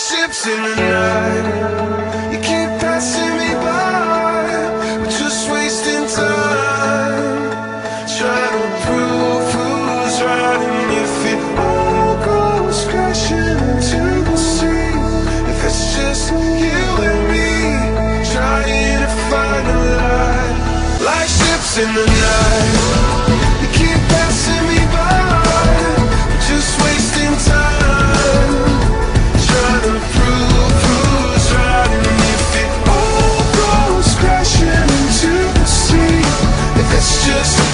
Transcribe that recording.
ships in the night. You keep passing me by, we're just wasting time. Trying to prove who's right, and if it all goes crashing into the sea, if it's just you and me, trying to find a light, like ships in the night. just